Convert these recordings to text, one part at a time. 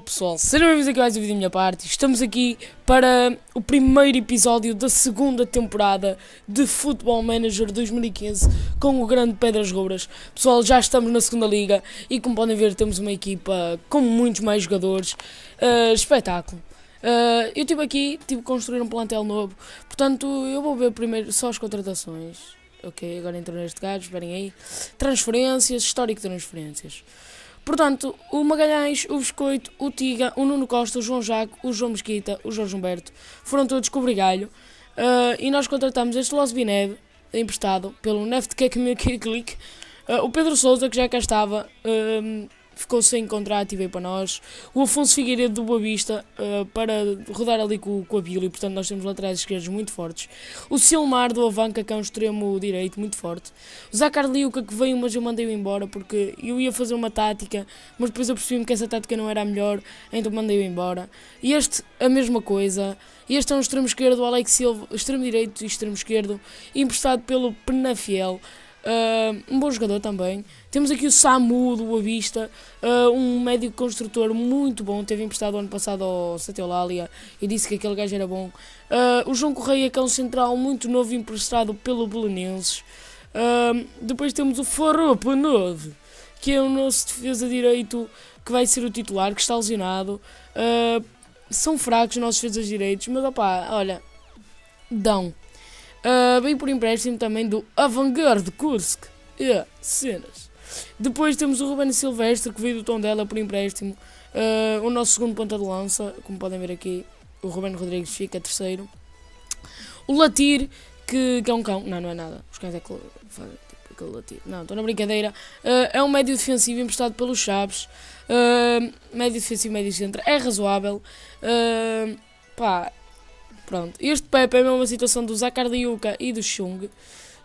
Pessoal, sejam bem-vindos aqui mais um vídeo da minha parte. Estamos aqui para o primeiro episódio da segunda temporada de Football Manager 2015 com o grande Pedras Rouras. Pessoal, já estamos na segunda liga e como podem ver temos uma equipa com muitos mais jogadores. Uh, espetáculo. Uh, eu estive aqui, tive que construir um plantel novo, portanto eu vou ver primeiro só as contratações. Ok, agora entro neste gajo, esperem aí. Transferências, histórico de transferências. Portanto, o Magalhães, o Biscoito, o Tiga, o Nuno Costa, o João Jaco, o João Mesquita, o Jorge Humberto foram todos com o Brigalho uh, e nós contratamos este Los Binev, emprestado pelo Neftkek Click, uh, o Pedro Souza, que já cá estava. Uh, ficou sem contrato e veio para nós. O Afonso Figueiredo do Boa Vista uh, para rodar ali com, com a Bíblia, portanto nós temos laterais esquerdos muito fortes. O Silmar do Avanca, que é um extremo direito muito forte. O Zacar Liuca, que veio, mas eu mandei-o embora porque eu ia fazer uma tática, mas depois eu percebi-me que essa tática não era a melhor, então mandei-o embora. E este, a mesma coisa. Este é um extremo esquerdo, o Alex Silva, extremo direito e extremo esquerdo, emprestado pelo Penafiel. Uh, um bom jogador também. Temos aqui o Samu do Vista, uh, um médico construtor muito bom. Teve emprestado ano passado ao Satellalia e disse que aquele gajo era bom. Uh, o João Correia, que é um central muito novo, emprestado pelo Belenenses. depois temos o Faropa Novo, que é o nosso defesa direito que vai ser o titular, que está lesionado. são fracos os nossos defesas direitos, mas opá, olha, dão. Uh, veio por empréstimo também do Avantgarde Kursk. Yeah, cenas. Depois temos o Ruben Silvestre, que veio do Tondela por empréstimo. Uh, o nosso segundo ponta de lança, como podem ver aqui, o Ruben Rodrigues fica terceiro. O Latir, que, que é um cão. Não, não é nada. Os cães é que fazem tipo aquele latir. Não, estou na brincadeira. Uh, é um médio defensivo emprestado pelos Chaves. Uh, médio defensivo, médio centro. É razoável. Uh, pá, Pronto, este Pepe é a mesma situação do Zacardiuca e do Chung,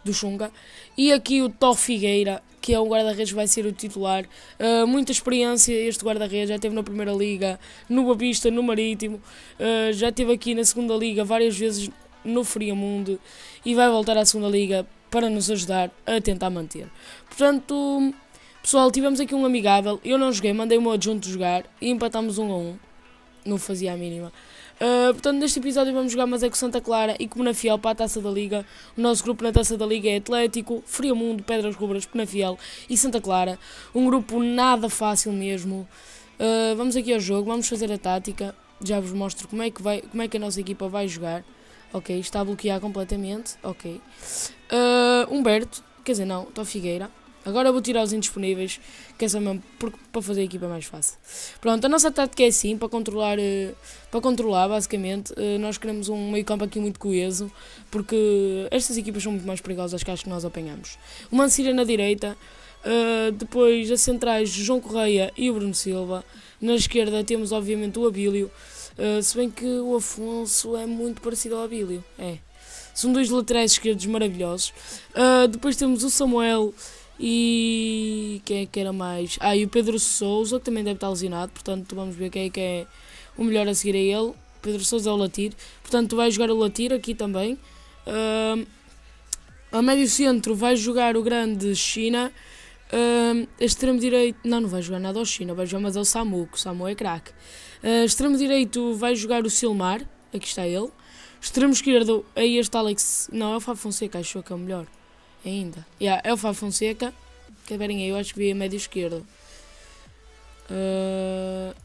do Xunga. E aqui o Tó Figueira, que é um guarda-redes vai ser o titular. Uh, muita experiência este guarda-redes, já teve na Primeira Liga, no Bavista, no Marítimo, uh, já teve aqui na Segunda Liga várias vezes no Friamundo e vai voltar à Segunda Liga para nos ajudar a tentar manter. Portanto, pessoal, tivemos aqui um amigável. Eu não joguei, mandei o meu adjunto jogar e empatámos um a um. Não fazia a mínima. Uh, portanto, neste episódio vamos jogar mas é com Santa Clara e Penafiel para a Taça da Liga. O nosso grupo na Taça da Liga é Atlético, Friamundo, Pedras Rubras, Penafiel e Santa Clara. Um grupo nada fácil mesmo. Uh, vamos aqui ao jogo, vamos fazer a tática. Já vos mostro como é que, vai, como é que a nossa equipa vai jogar. Ok, está a bloquear completamente. Ok. Uh, Humberto, quer dizer, não, Tó Figueira. Agora vou tirar os indisponíveis, que é só mesmo para fazer a equipa mais fácil. Pronto, a nossa tática é assim, para controlar, eh, para controlar basicamente. Eh, nós queremos um meio campo aqui muito coeso, porque estas equipas são muito mais perigosas que as que nós apanhamos. O Mancira na direita, eh, depois as centrais João Correia e o Bruno Silva. Na esquerda temos obviamente o Abílio, se bem que o Afonso é muito parecido ao Abílio. É. São dois laterais esquerdos maravilhosos. depois temos o Samuel e quem é que era mais? Ah, e o Pedro Souza, que também deve estar lesionado, portanto vamos ver quem é que é o melhor a seguir a ele. Pedro Souza é o Latir, portanto vai jogar o Latir aqui também. A médio centro vai jogar o grande China. Uh, extremo direito, não, não vai jogar nada ao China, vai jogar mas é o Samu, que o Samu é craque. Uh, extremo direito vai jogar o Silmar, aqui está ele. Extremo esquerdo é este Alex, não, é o Fábio Fonseca, achou que é o melhor ainda. Yeah, é o Fábio Fonseca. Que verem aí, eu acho que vi a média esquerda. Uh,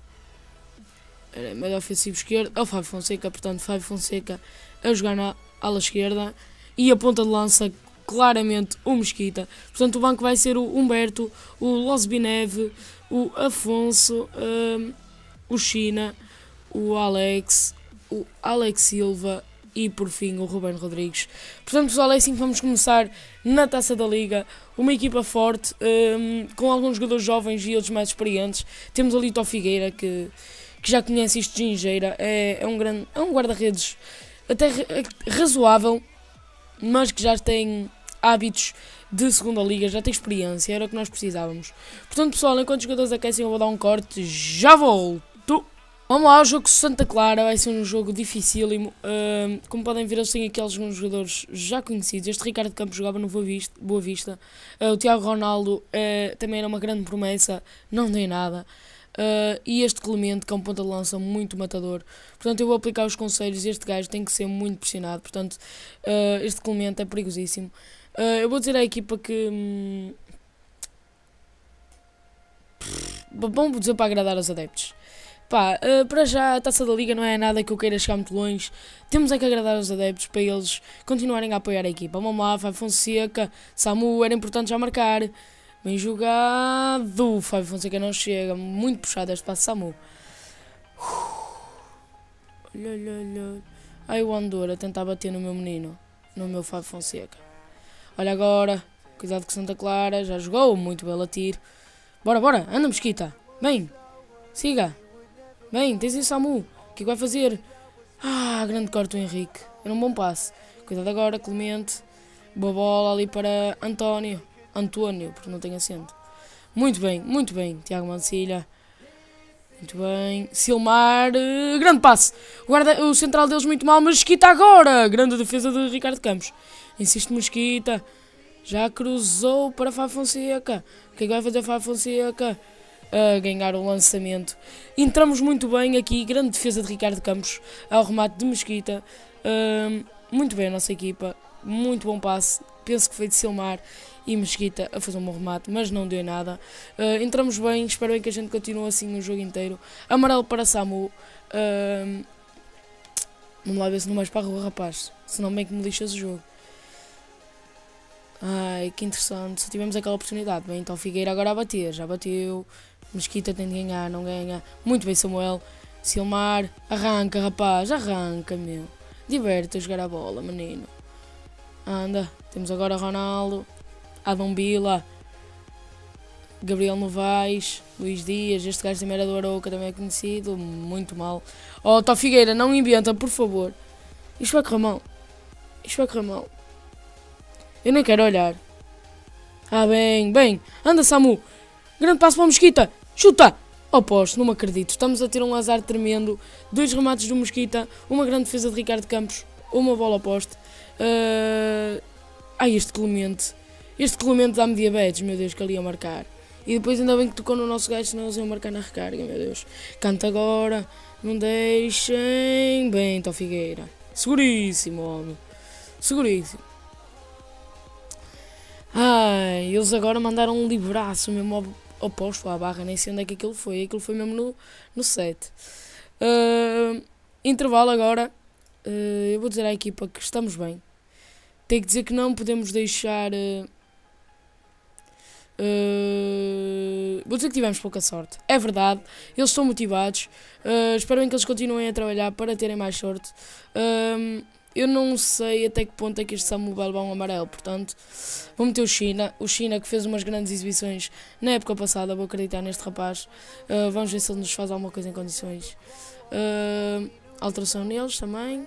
era médio ofensivo esquerdo. É o Fábio Fonseca, portanto, Fábio Fonseca a jogar na ala esquerda. E a ponta de lança, claramente, o Mesquita. Portanto, o banco vai ser o Humberto, o Losbineve, o Afonso, uh, o China, o Alex, o Alex Silva e por fim o Ruben Rodrigues. Portanto, pessoal, é assim que vamos começar na Taça da Liga. Uma equipa forte, um, com alguns jogadores jovens e outros mais experientes. Temos ali o Figueira, que, que já conhece isto de gingeira. É, é um, grande, é um guarda-redes até razoável, mas que já tem hábitos de segunda liga, já tem experiência, era o que nós precisávamos. Portanto, pessoal, enquanto os jogadores aquecem, eu vou dar um corte, já volto! Vamos lá, o jogo Santa Clara vai ser um jogo dificílimo. Uh, como podem ver, eles têm aqui alguns jogadores já conhecidos. Este Ricardo Campos jogava no Boa Vista. Uh, o Tiago Ronaldo uh, também era uma grande promessa, não tem nada. e este Clemente, que é um ponta de lança muito matador. Portanto, eu vou aplicar os conselhos. Este gajo tem que ser muito pressionado. Portanto, este Clemente é perigosíssimo. eu vou dizer à equipa que. Hum, vamos dizer para agradar aos adeptos. Pá, uh, para já a taça da liga não é nada que eu queira chegar muito longe. Temos é que agradar os adeptos para eles continuarem a apoiar a equipa. Vamos lá, Fábio Fonseca, Samu, era importante já marcar. Bem jogado. Fábio Fonseca não chega. Muito puxado este passo, Samu. Olha, olha, olha. Ai, o Andor a tentar bater no meu menino. No meu Fábio Fonseca. Olha agora. Cuidado com Santa Clara. Já jogou. Muito belo a tiro. Bora, bora. Anda, Mosquita. Vem. Siga. Bem, tens isso, Samu. O que é que vai fazer? Ah, grande corte o Henrique. Era um bom passe. Cuidado agora, Clemente. Boa bola ali para António. Antônio, porque não tem acento. Muito bem, muito bem. Tiago Mancilha. Muito bem. Silmar. Uh, grande passe. O, guarda, o central deles muito mal. Mesquita agora. Grande defesa de Ricardo Campos. Insiste Mesquita. Já cruzou para Fábio Fonseca. O que é que vai fazer Fábio Fonseca? A ganhar o lançamento. Entramos muito bem aqui, grande defesa de Ricardo Campos ao remate de Mesquita. Uh, muito bem a nossa equipa, muito bom passe. Penso que foi de Silmar e Mesquita a fazer um bom remate, mas não deu nada. Uh, entramos bem, espero bem que a gente continue assim o jogo inteiro. Amarelo para Samu. Uh, vamos lá ver se não vais para a rua, rapaz. Senão bem que me lixas o jogo. Ai, que interessante. Se tivemos aquela oportunidade. Bem, então Figueira agora a bater. Já bateu. Mesquita tem de ganhar, não ganha. Muito bem, Samuel. Silmar, arranca, rapaz, arranca, meu. Diverte a jogar a bola, menino. Anda, temos agora Ronaldo, Adão Bila, Gabriel Novaes, Luís Dias, este gajo também era do Arouca, também é conhecido, muito mal. Oh, Tó Figueira, não inventa, por favor. Isto vai correr mal. Isto vai correr mal. Eu nem quero olhar. Ah, bem, bem. Anda, Samu. Grande passo para o Mosquita. Chuta! Oposto, não me acredito. Estamos a ter um azar tremendo. Dois remates do Mosquita, uma grande defesa de Ricardo Campos, uma bola oposta. Uh... Ai, este Clemente. Este Clemente dá-me diabetes, meu Deus, que ali ia marcar. E depois ainda bem que tocou no nosso gajo, senão eles iam marcar na recarga, meu Deus. Canta agora, não deixem. Bem, Tó Figueira. Seguríssimo, homem. Seguríssimo. Ai, eles agora mandaram um livraço mesmo oposto à barra, nem sei onde é que aquilo foi, aquilo foi mesmo no, no set. Uh, intervalo agora, uh, eu vou dizer à equipa que estamos bem. Tenho que dizer que não podemos deixar. Uh, vou dizer que tivemos pouca sorte. É verdade, eles estão motivados. espero bem que eles continuem a trabalhar para terem mais sorte. Eu não sei até que ponto é que este Samu vai um amarelo, portanto, vou meter o China. O China que fez umas grandes exibições na época passada, vou acreditar neste rapaz. Uh, vamos ver se ele nos faz alguma coisa em condições. Uh, alteração neles também.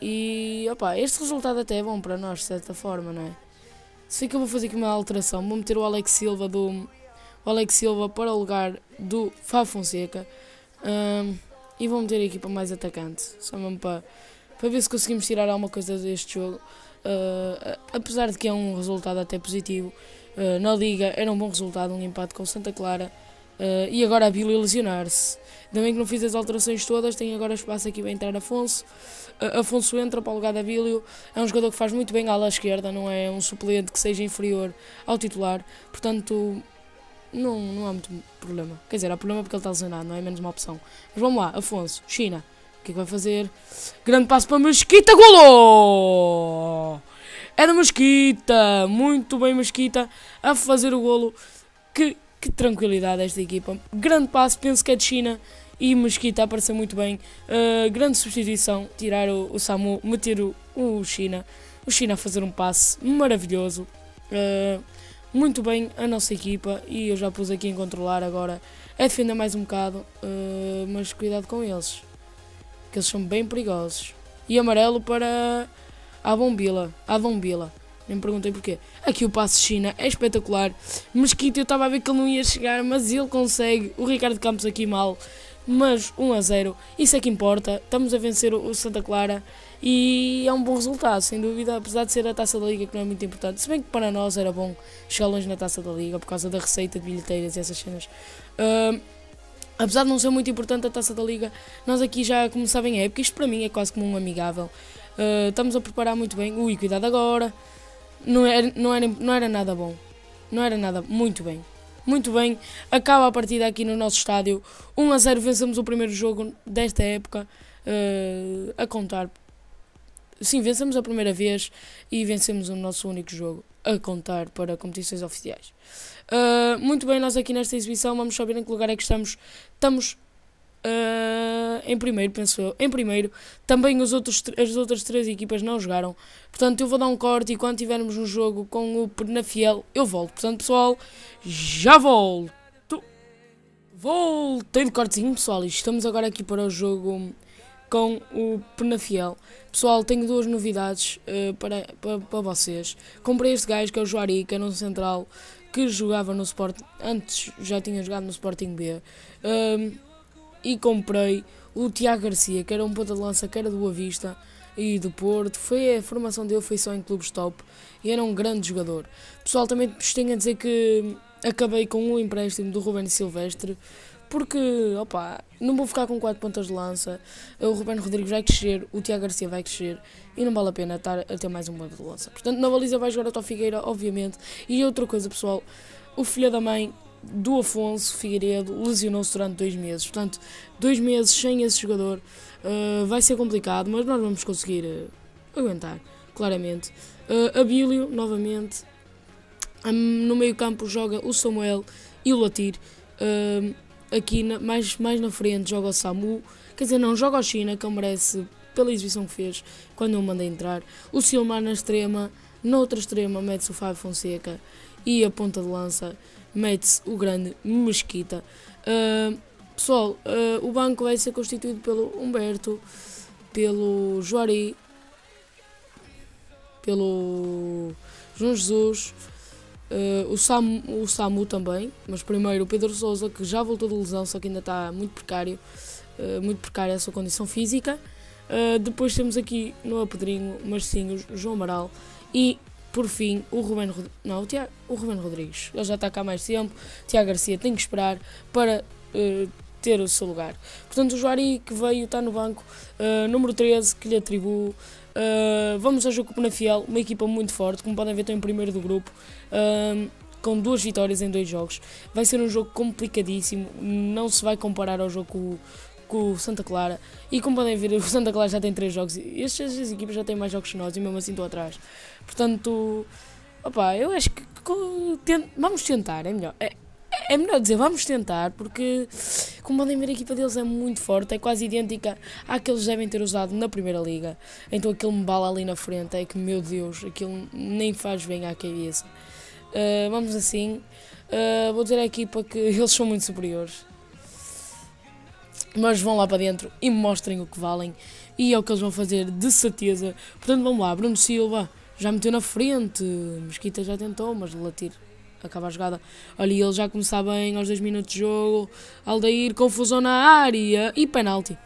E, opa, este resultado até é bom para nós, de certa forma, não é? Sei que eu vou fazer aqui uma alteração. Vou meter o Alex Silva do... O Alex Silva para o lugar do Fábio Fonseca. Uh, e vou meter a equipa mais atacante. Só mesmo para para ver se conseguimos tirar alguma coisa deste jogo. Uh, apesar de que é um resultado até positivo, uh, na Liga era um bom resultado, um empate com Santa Clara. Uh, e agora a Billy lesionar-se. Bem que não fiz as alterações todas, tem agora espaço aqui para entrar Afonso. Afonso entra para o lugar da Bílio. É um jogador que faz muito bem à ala esquerda, não é um suplente que seja inferior ao titular. Portanto, não, não há muito problema. Quer dizer, há problema porque ele está lesionado, não é menos uma opção. Mas vamos lá, Afonso, China que é que vai fazer? Grande passo para Mesquita, golo! É da Mesquita, muito bem Mesquita a fazer o golo. Que, que tranquilidade esta equipa. Grande passo, penso que é de China e Mesquita a aparecer muito bem. Uh, grande substituição, tirar o, o Samu, meter o, o, China. O China a fazer um passe maravilhoso. Uh, muito bem a nossa equipa e eu já pus aqui em controlar agora. É defender mais um bocado, uh, mas cuidado com eles que eles são bem perigosos. E amarelo para a Bombila. A Bombila. Nem me perguntei porquê. Aqui o passo China é espetacular. Mesquita eu estava a ver que ele não ia chegar, mas ele consegue. O Ricardo Campos aqui mal. Mas 1 a 0. Isso é que importa. Estamos a vencer o Santa Clara. E é um bom resultado, sem dúvida. Apesar de ser a taça da Liga, que não é muito importante. Se bem que para nós era bom chegar longe na taça da Liga por causa da receita de bilheteiras e essas cenas. Uh, apesar de não ser muito importante a taça da Liga, nós aqui já, como sabem, é. Porque isto para mim é quase como um amigável. Uh, estamos a preparar muito bem. Ui, cuidado agora não era, não, era, não era nada bom. Não era nada. Muito bem. Muito bem. Acaba a partida aqui no nosso estádio. 1 a 0 vencemos o primeiro jogo desta época. Uh, a contar. Sim, vencemos a primeira vez e vencemos o nosso único jogo a contar para competições oficiais. Uh, muito bem, nós aqui nesta exibição vamos saber em que lugar é que estamos. Estamos Uh, em primeiro, penso eu. Em primeiro, também os outros, as outras três equipas não jogaram. Portanto, eu vou dar um corte e quando tivermos um jogo com o Penafiel, eu volto. Portanto, pessoal, já volto. Voltei de cortezinho, pessoal. E estamos agora aqui para o jogo com o Penafiel. Pessoal, tenho duas novidades uh, para, para, para vocês. Comprei este gajo que é o Juari, que era um central que jogava no Sport. Antes já tinha jogado no Sporting B. Uh, e comprei o Tiago Garcia, que era um ponta de lança que era do Boa Vista e do Porto. Foi a formação dele foi só em clubes top e era um grande jogador. Pessoal, também tenho a dizer que acabei com o empréstimo do Ruben Silvestre porque, opa, não vou ficar com 4 pontas de lança. O Ruben Rodrigues vai crescer, o Tiago Garcia vai crescer e não vale a pena estar a ter mais um ponta de lança. Portanto, na baliza vai jogar o Tó Figueira, obviamente. E outra coisa, pessoal, o filho da mãe do Afonso Figueiredo lesionou-se durante dois meses. Portanto, dois meses sem esse jogador uh, vai ser complicado, mas nós vamos conseguir uh, aguentar, claramente. Uh, Abílio, novamente. Um, no meio campo joga o Samuel e o Latir. Uh, aqui na, mais, mais na frente joga o Samu. Quer dizer, não, joga o China, que ele merece pela exibição que fez quando eu mandei entrar. O Silmar na extrema. Na outra extrema mete-se o Fábio Fonseca e a ponta de lança mete-se o grande Mesquita. Uh, pessoal, uh, o banco vai ser constituído pelo Humberto, pelo Juari, pelo João Jesus, uh, o, Samu, o Samu também, mas primeiro o Pedro Souza, que já voltou de lesão, só que ainda está muito precário, muito precária a sua condição física. depois temos aqui no Apedrinho, mas sim, o João Amaral e por fim, o Ruben, não, o, Tiago, o Rodrigues, ele já está cá há mais tempo, Tiago Garcia tem que esperar para uh, ter o seu lugar. Portanto, o Joari que veio, está no banco, uh, número 13, que lhe atribuo. Uh, vamos ao jogo com o Penafiel, uma equipa muito forte, como podem ver, estou em primeiro do grupo. com duas vitórias em dois jogos. Vai ser um jogo complicadíssimo, não se vai comparar ao jogo com, com o Santa Clara. E como podem ver, o Santa Clara já tem 3 jogos. Estas equipas já têm mais jogos que nós e mesmo assim estou atrás. Portanto, opa, eu acho que, que vamos tentar, é melhor. É, é melhor dizer vamos tentar, porque como podem ver a equipa deles é muito forte, é quase idêntica à que eles devem ter usado na Primeira Liga. Então aquele bala ali na frente é que, meu Deus, aquilo nem faz bem à cabeça. Uh, vamos assim, uh, vou dizer à equipa que eles são muito superiores mas vão lá para dentro e mostrem o que valem e é o que eles vão fazer de certeza. Portanto, vamos lá, Bruno Silva já meteu na frente, Mesquita já tentou, mas Latir acaba a jogada. Olha, ele já começa bem aos 2 minutos de jogo, Aldair, confusão na área e penalti.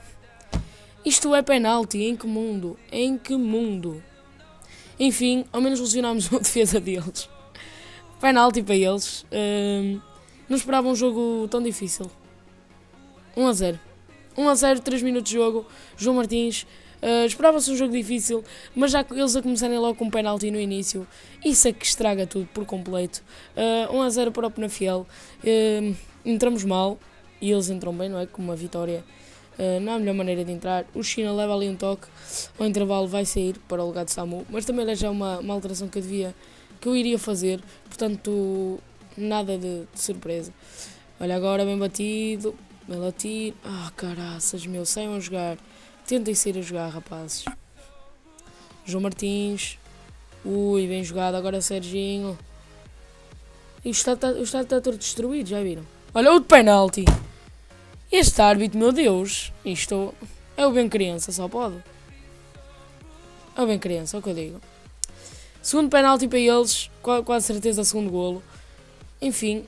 Isto é penalti, em que mundo? Em que mundo? Enfim, ao menos lesionámos a defesa deles. Penalti para eles. Um, não esperava um jogo tão difícil. 1 a 0. 1 a 0, 3 minutos de jogo. João Martins. Uh, Esperava-se um jogo difícil, mas já eles a começarem logo com um penalti no início, isso é que estraga tudo por completo. Uh, 1 a 0 para o Penafiel. Uh, entramos mal e eles entram bem, não é? Com uma vitória. Uh, não há melhor maneira de entrar. O China leva ali um toque. Ao intervalo vai sair para o lugar de Samu. Mas também era já uma, uma alteração que eu devia que eu iria fazer. Portanto, nada de, de surpresa. Olha agora bem batido. Melatir. Ah, caraças, meu, saiam a jogar. Tentem sair a jogar, rapazes. João Martins. Ui, bem jogado. Agora Serginho. E o estado está, tá todo destruído, já viram? Olha, outro penalti. Este árbitro, meu Deus. Isto é o bem criança, só pode. É o bem criança, é o que eu digo. Segundo penalti para eles, quase certeza segundo golo. Enfim,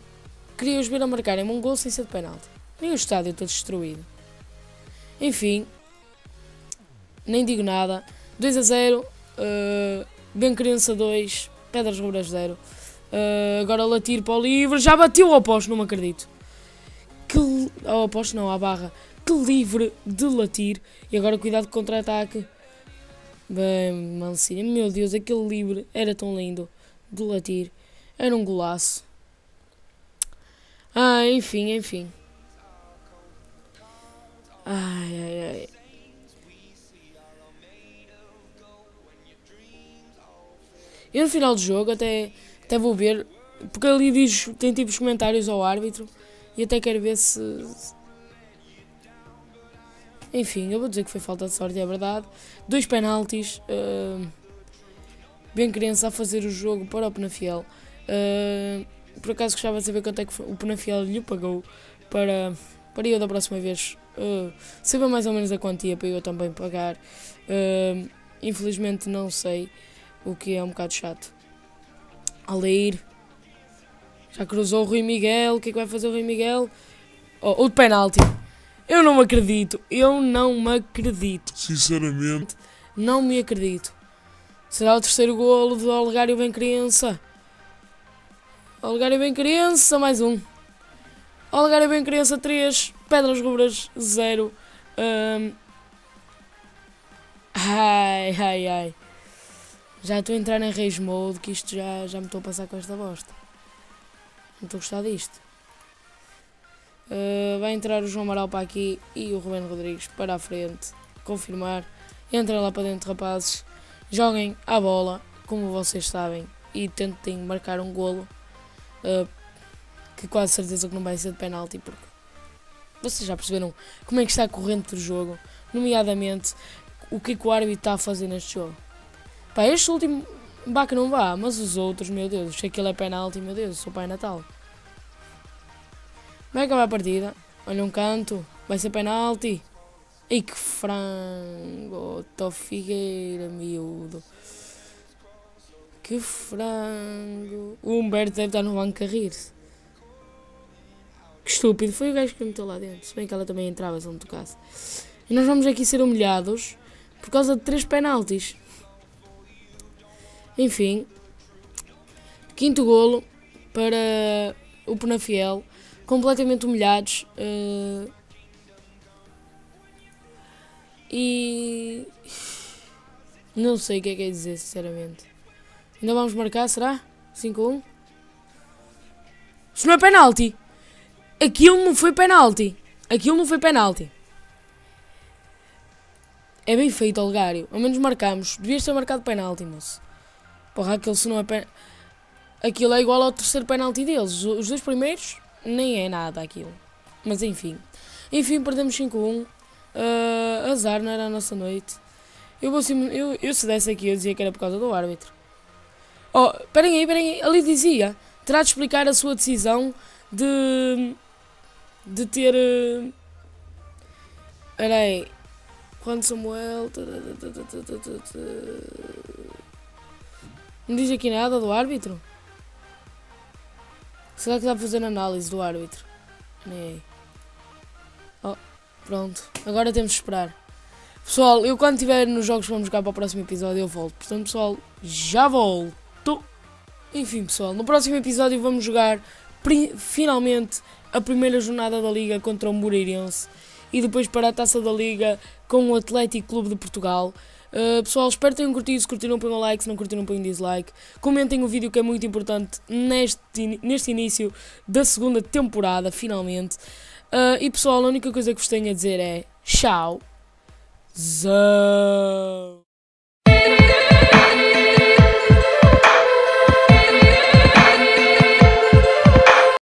queria-os ver a marcarem um gol sem ser de penalti. Nem o estádio está destruído. Enfim, nem digo nada. 2 a 0, uh, Bem Criança 2, Pedras Rubras 0. Uh, agora latir para o livre, já bateu ao posto, não me acredito. Que, ao posto não, à barra. Que livre de latir. E agora cuidado com contra-ataque. Bem, Mancini, meu Deus, aquele livre era tão lindo de latir. Era um golaço. Ah, enfim, enfim. Ai, ai, ai. Eu no final do jogo até, até vou ver, porque ali diz, tem tipos comentários ao árbitro e até quero ver se. Enfim, eu vou dizer que foi falta de sorte, é verdade. Dois penaltis. Uh, bem criança a fazer o jogo para o Penafiel. Uh, por acaso gostava de saber quanto é que o Penafiel lhe pagou para, para eu da próxima vez uh, saber mais ou menos a quantia para eu também pagar. Uh, infelizmente não sei, o que é um bocado chato. Aleir já cruzou o Rui Miguel. O que é que vai fazer o Rui Miguel? Oh, o penalti. Eu não me acredito. Eu não me acredito. Sinceramente. Não me acredito. Será o terceiro golo do Olegário Bem Criança. Olegário Bem Criança, mais um. Olegário Bem Criança 3. Pedras Rubras 0. Um... Ai, ai, ai. Já estou a entrar em rage mode que isto já, já me estou a passar com esta bosta. Não estou a gostar disto. Uh, vai entrar o João Amaral para aqui e o Rubén Rodrigues para a frente. Confirmar. Entra lá para dentro, rapazes. Joguem a bola, como vocês sabem, e tentem marcar um golo. Uh, que quase certeza que não vai ser de penalti, porque vocês já perceberam como é que está a corrente do jogo, nomeadamente o que, é que o árbitro está a fazer neste jogo. Pá, este último Bah que não vá, mas os outros, meu Deus, sei que ele é penalti, meu Deus, sou pai natal. Vai acabar a partida. Olha um canto, vai ser penalti. E que frango, Tó Figueira, miúdo. Que frango. O Humberto deve estar no banco a rir-se. Que estúpido, foi o gajo que meteu lá dentro. Se bem que ela também entrava se não tocasse. E nós vamos aqui ser humilhados por causa de três penaltis. Enfim, quinto golo para o Penafiel, completamente humilhados. Uh, e não sei o que é que é dizer, sinceramente. Ainda vamos marcar, será? 5-1? Isto não é penalti! Aquilo não foi penalti! Aquilo não foi penalti! É bem feito, Algário. Ao menos marcamos. Devias ter marcado penalti, moço. Porra, aquele se não é pen... Aquilo é igual ao terceiro penalti deles. Os dois primeiros, nem é nada aquilo. Mas enfim. Enfim, perdemos 5-1. Uh, ah, azar, não era a nossa noite. Eu, vou, eu, eu se desse aqui, eu dizia que era por causa do árbitro. Oh, esperem aí, esperem aí. Ali dizia: terá de explicar a sua decisão de. de ter. Espera aí. Quando Samuel. Não diz aqui nada do árbitro? Será que dá para fazer análise do árbitro? Nem Oh, pronto. Agora temos de esperar. Pessoal, eu quando estiver nos jogos que vamos jogar para o próximo episódio eu volto. Portanto, pessoal, já volto. Enfim, pessoal, no próximo episódio vamos jogar finalmente a primeira jornada da Liga contra o Moreirense e depois para a Taça da Liga com o Atlético Clube de Portugal. Uh, pessoal, espero que tenham curtido. Se curtiram, põem um like. Se não curtiram, põem um dislike. Comentem o vídeo que é muito importante neste, neste início da segunda temporada, finalmente. Uh, e pessoal, a única coisa que vos tenho a dizer é tchau. Zão.